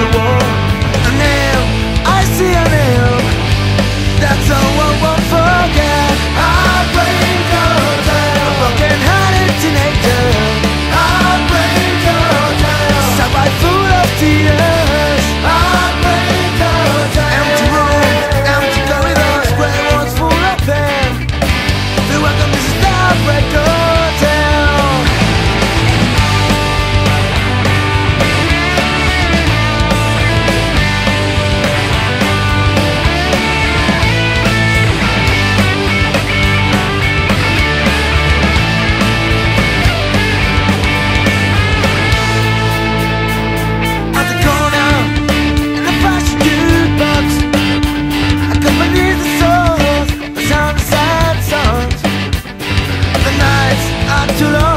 the world. The nights are too long.